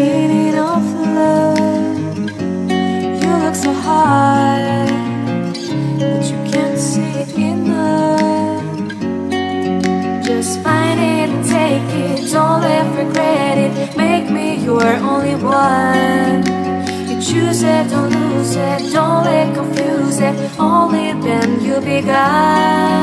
beating of love. You look so high but you can't see it enough. Just find it and take it. Don't ever regret it. Make me your only one. You choose it, don't lose it. Don't let confuse it. Only then you'll be God